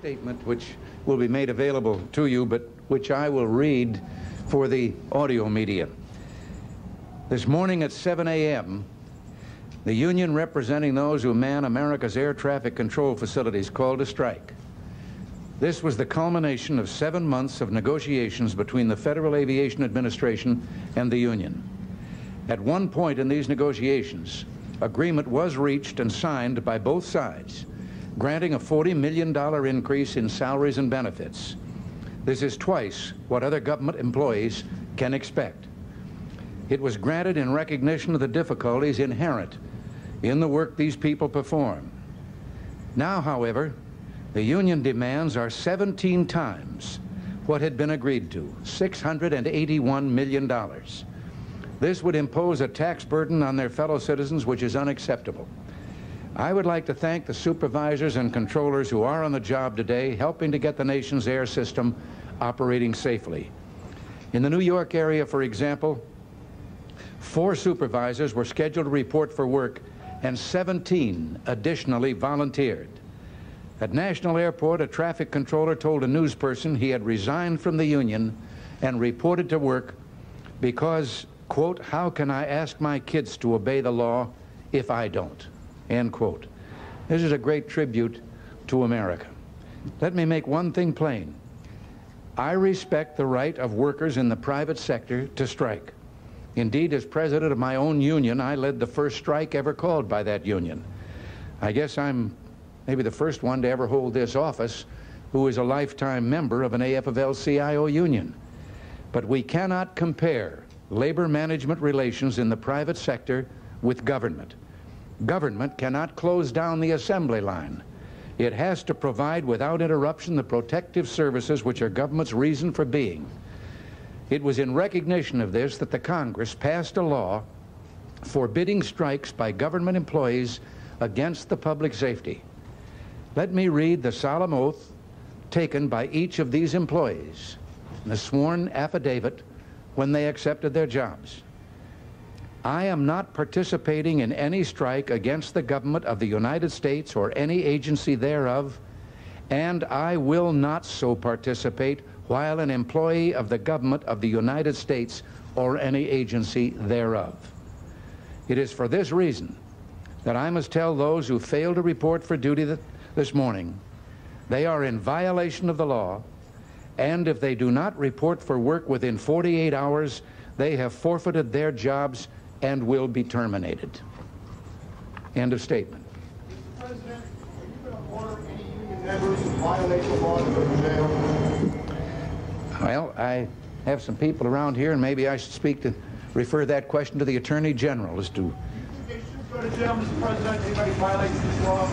statement which will be made available to you, but which I will read for the audio media. This morning at 7 a.m., the union representing those who man America's air traffic control facilities called a strike. This was the culmination of seven months of negotiations between the Federal Aviation Administration and the union. At one point in these negotiations, agreement was reached and signed by both sides, granting a $40 million increase in salaries and benefits. This is twice what other government employees can expect. It was granted in recognition of the difficulties inherent in the work these people perform. Now, however, the union demands are 17 times what had been agreed to, $681 million. This would impose a tax burden on their fellow citizens which is unacceptable. I would like to thank the supervisors and controllers who are on the job today helping to get the nation's air system operating safely. In the New York area, for example, four supervisors were scheduled to report for work and 17 additionally volunteered. At National Airport, a traffic controller told a news person he had resigned from the union and reported to work because, quote, how can I ask my kids to obey the law if I don't, end quote. This is a great tribute to America. Let me make one thing plain. I respect the right of workers in the private sector to strike. Indeed, as president of my own union, I led the first strike ever called by that union. I guess I'm maybe the first one to ever hold this office who is a lifetime member of an AFL-CIO union. But we cannot compare labor management relations in the private sector with government. Government cannot close down the assembly line. It has to provide without interruption the protective services which are government's reason for being. It was in recognition of this that the Congress passed a law forbidding strikes by government employees against the public safety. Let me read the solemn oath taken by each of these employees, in the sworn affidavit when they accepted their jobs. I am not participating in any strike against the government of the United States or any agency thereof, and I will not so participate while an employee of the government of the United States or any agency thereof. It is for this reason that I must tell those who fail to report for duty that, this morning they are in violation of the law, and if they do not report for work within 48 hours, they have forfeited their jobs and will be terminated. End of statement. Well, I have some people around here, and maybe I should speak to refer that question to the Attorney General as to. Go to jail, Mr. President, anybody violates this law?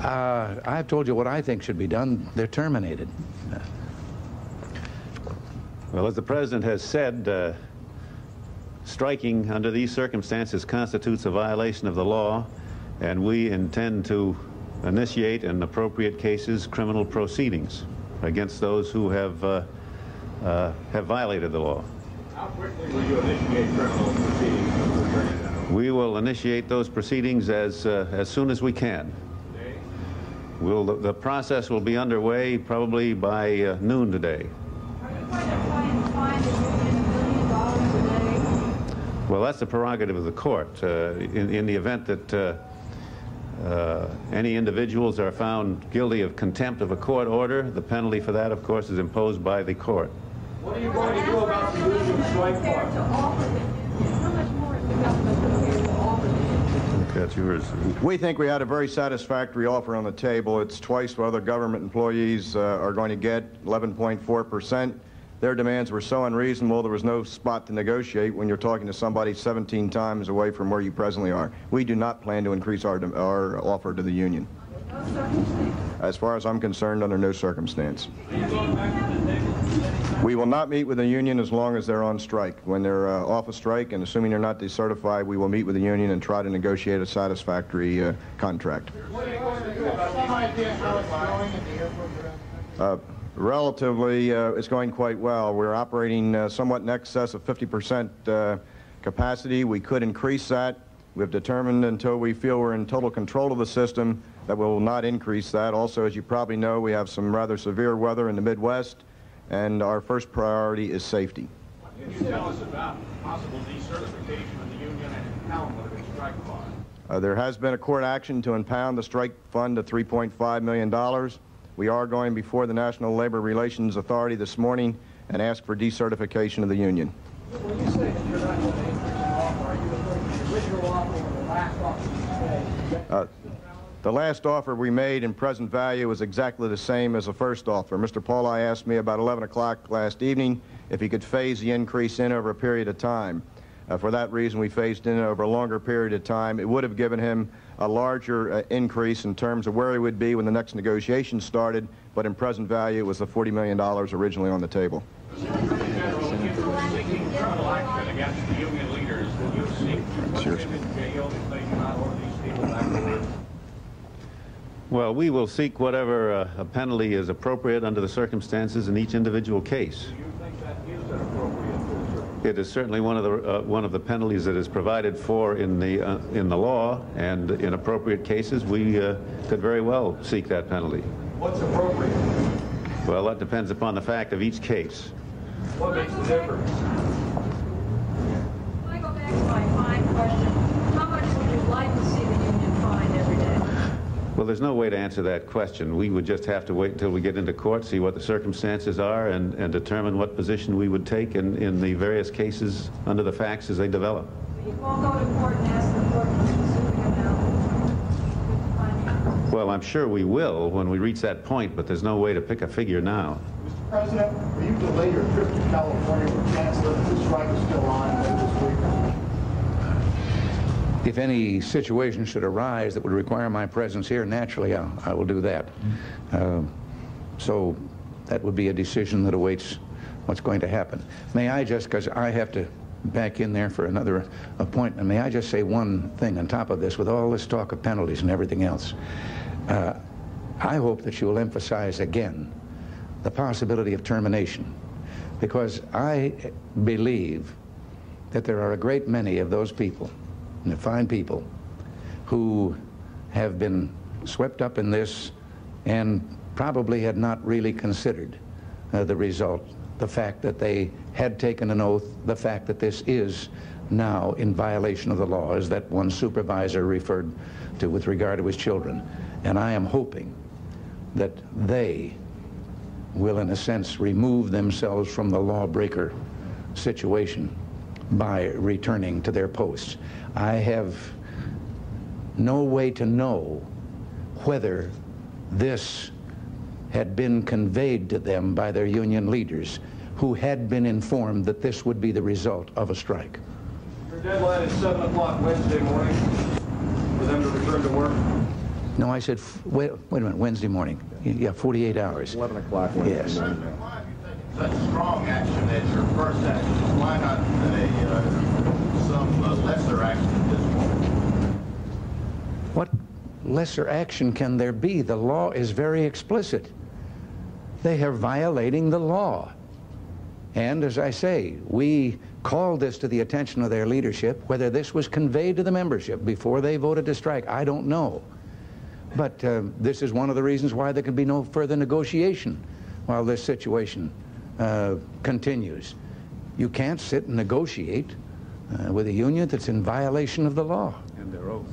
Uh, I've told you what I think should be done. They're terminated. Well, as the President has said, uh, striking under these circumstances constitutes a violation of the law, and we intend to initiate, in appropriate cases, criminal proceedings against those who have, uh, uh, have violated the law. How quickly will you initiate criminal proceedings, Mr. Attorney General? We will initiate those proceedings as, uh, as soon as we can. We'll, the, the process will be underway probably by uh, noon today. Are you going to try and find the union a million dollars a day? Well, that's the prerogative of the court. Uh, in, in the event that uh, uh, any individuals are found guilty of contempt of a court order, the penalty for that, of course, is imposed by the court. What are you going to do about the union strike part? to offer this? How much more is the government prepared to offer this? That's yours. We think we had a very satisfactory offer on the table. It's twice what other government employees uh, are going to get, 11.4 percent. Their demands were so unreasonable, there was no spot to negotiate when you're talking to somebody 17 times away from where you presently are. We do not plan to increase our, our offer to the union. As far as I'm concerned, under no circumstance. We will not meet with the union as long as they're on strike. When they're uh, off a strike, and assuming they're not decertified, we will meet with the union and try to negotiate a satisfactory uh, contract. What are you going to do about some idea how it's going in the airport? Uh, Relatively, uh, it's going quite well. We're operating uh, somewhat in excess of 50% uh, capacity. We could increase that. We've determined until we feel we're in total control of the system that we will not increase that. Also, as you probably know, we have some rather severe weather in the Midwest, and our first priority is safety. Can you tell us about possible decertification of the union and impoundment of its strike fund? Uh, there has been a court action to impound the strike fund to $3.5 million. We are going before the National Labor Relations Authority this morning and ask for decertification of the union. When you say that you're not going to increase the offer, are you referring to the original offer or the last offer? Uh, The last offer we made in present value was exactly the same as the first offer. Mr. Poli asked me about 11 o'clock last evening if he could phase the increase in over a period of time. Uh, For that reason, we phased in over a longer period of time. It would have given him a larger uh, increase in terms of where he would be when the next negotiations started, but in present value, it was the $40 million originally on the table. Well, we will seek whatever uh, a penalty is appropriate under the circumstances in each individual case. Do you think that is an appropriate filter? It is certainly one of the uh, one of the penalties that is provided for in the uh, in the law, and in appropriate cases, we uh, could very well seek that penalty. What's appropriate? Well, that depends upon the fact of each case. What makes the difference? Can I go back to my fine question? How much would you like to see the union fined every day? Well, there's no way to answer that question. We would just have to wait until we get into court, see what the circumstances are, and, and determine what position we would take in, in the various cases under the facts as they develop. You won't go to court and ask the court for a specific amount. Fine. Well, I'm sure we will when we reach that point, but there's no way to pick a figure now. Mr. President, will you delay your trip to California with Chancellor if the strike is still on this week? If any situation should arise that would require my presence here, naturally, I, I will do that. Uh, so that would be a decision that awaits what's going to happen. May I just, because I have to back in there for another appointment, may I just say one thing on top of this with all this talk of penalties and everything else? Uh, I hope that you will emphasize again the possibility of termination because I believe that there are a great many of those people, and fine people, who have been swept up in this and probably had not really considered uh, the result, the fact that they had taken an oath, the fact that this is now in violation of the law, as that one supervisor referred to with regard to his children. And I am hoping that they will, in a sense, remove themselves from the lawbreaker situation by returning to their posts. I have no way to know whether this had been conveyed to them by their union leaders who had been informed that this would be the result of a strike. Your deadline is 7 o'clock Wednesday morning for them to return to work. No, I said, wait, wait a minute, Wednesday morning. Yeah, 48 hours. 11 o'clock. Yes. Such strong action as your first action? Why not a, uh, some uh, lesser action at this point? What lesser action can there be? The law is very explicit. They are violating the law. And as I say, we called this to the attention of their leadership. Whether this was conveyed to the membership before they voted to strike, I don't know. But uh, this is one of the reasons why there can be no further negotiation while this situation uh, continues. You can't sit and negotiate uh, with a union that's in violation of the law And their oath.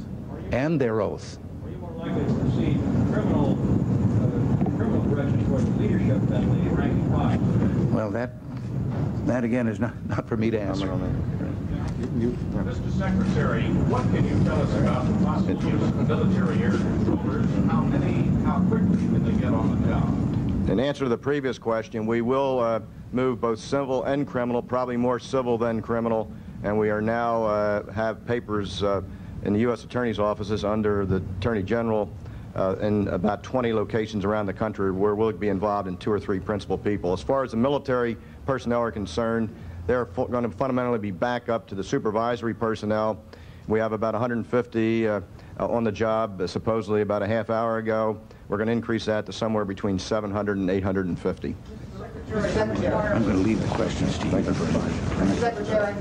and their oath. Are you more likely to proceed criminal, uh, criminal direction towards the leadership than the ranking officer? Well, that, that again is not, not for me to answer. Mr. Secretary, what can you tell us about the possible use of military air controllers? How many, how quickly can they get on the job? In answer to the previous question, we will uh, move both civil and criminal, probably more civil than criminal, and we are now uh, have papers uh, in the U.S. Attorney's offices under the Attorney General uh, in about 20 locations around the country where we'll be involved in two or three principal people. As far as the military personnel are concerned, they're going to fundamentally be back up to the supervisory personnel. We have about 150 uh, on the job, supposedly about a half hour ago. We're going to increase that to somewhere between 700 and 850. I'm going to leave the questions to you. Secretary,